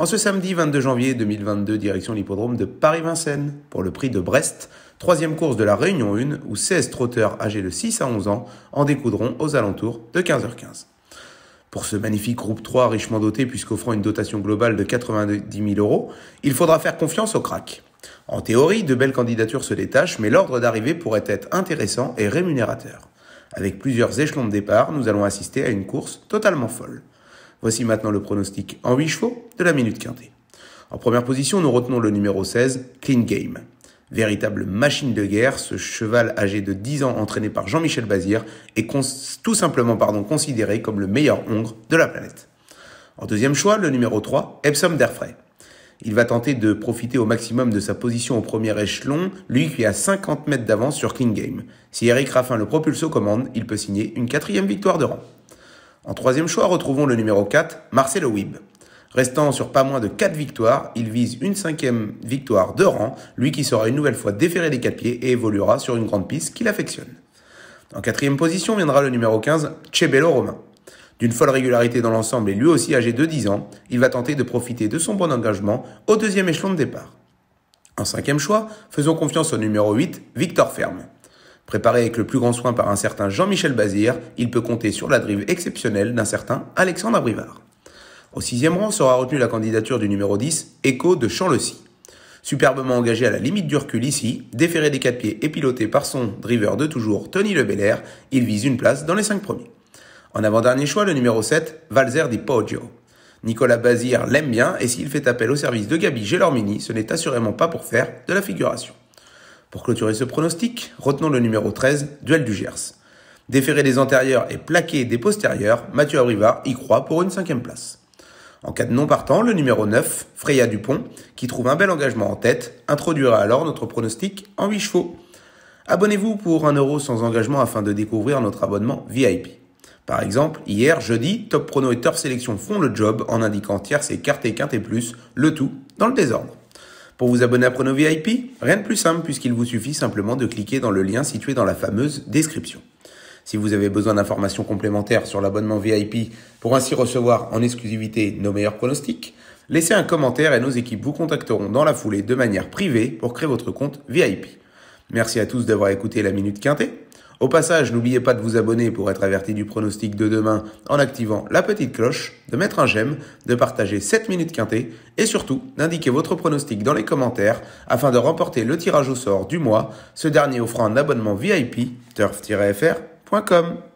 En ce samedi 22 janvier 2022, direction l'hippodrome de Paris-Vincennes pour le prix de Brest, troisième course de la Réunion 1 où 16 trotteurs âgés de 6 à 11 ans en découdront aux alentours de 15h15. Pour ce magnifique groupe 3 richement doté puisqu'offrant une dotation globale de 90 000 euros, il faudra faire confiance au crack. En théorie, de belles candidatures se détachent, mais l'ordre d'arrivée pourrait être intéressant et rémunérateur. Avec plusieurs échelons de départ, nous allons assister à une course totalement folle. Voici maintenant le pronostic en 8 chevaux de la Minute Quintée. En première position, nous retenons le numéro 16, Clean Game. Véritable machine de guerre, ce cheval âgé de 10 ans entraîné par Jean-Michel Bazir est tout simplement pardon, considéré comme le meilleur hongre de la planète. En deuxième choix, le numéro 3, Epsom d'Airfray. Il va tenter de profiter au maximum de sa position au premier échelon, lui qui a 50 mètres d'avance sur Clean Game. Si Eric Raffin le propulse aux commandes, il peut signer une quatrième victoire de rang. En troisième choix, retrouvons le numéro 4, Marcelo Wib. Restant sur pas moins de 4 victoires, il vise une cinquième victoire de rang, lui qui sera une nouvelle fois déféré des 4 pieds et évoluera sur une grande piste qu'il affectionne. En quatrième position viendra le numéro 15, Chebello Romain. D'une folle régularité dans l'ensemble et lui aussi âgé de 10 ans, il va tenter de profiter de son bon engagement au deuxième échelon de départ. En cinquième choix, faisons confiance au numéro 8, Victor Ferme. Préparé avec le plus grand soin par un certain Jean-Michel Bazir, il peut compter sur la drive exceptionnelle d'un certain Alexandre Abrivard. Au sixième rang sera retenue la candidature du numéro 10, Echo de Champ-le-Cy. Superbement engagé à la limite du recul ici, déféré des quatre pieds et piloté par son driver de toujours, Tony Lebelair, il vise une place dans les cinq premiers. En avant-dernier choix, le numéro 7, Valzer di Poggio. Nicolas Bazir l'aime bien et s'il fait appel au service de Gabi Gelormini, ce n'est assurément pas pour faire de la figuration. Pour clôturer ce pronostic, retenons le numéro 13, Duel du Gers. Déféré des antérieurs et plaqué des postérieurs, Mathieu Abrivard y croit pour une cinquième place. En cas de non partant, le numéro 9, Freya Dupont, qui trouve un bel engagement en tête, introduira alors notre pronostic en 8 chevaux. Abonnez-vous pour 1 euro sans engagement afin de découvrir notre abonnement VIP. Par exemple, hier, jeudi, Top Prono et Turf Sélection font le job en indiquant tierce et quintet plus, le tout dans le désordre. Pour vous abonner à Prono VIP, rien de plus simple puisqu'il vous suffit simplement de cliquer dans le lien situé dans la fameuse description. Si vous avez besoin d'informations complémentaires sur l'abonnement VIP pour ainsi recevoir en exclusivité nos meilleurs pronostics, laissez un commentaire et nos équipes vous contacteront dans la foulée de manière privée pour créer votre compte VIP. Merci à tous d'avoir écouté la Minute Quintée. Au passage, n'oubliez pas de vous abonner pour être averti du pronostic de demain en activant la petite cloche, de mettre un j'aime, de partager 7 minutes quintées et surtout d'indiquer votre pronostic dans les commentaires afin de remporter le tirage au sort du mois, ce dernier offrant un abonnement VIP turf-fr.com.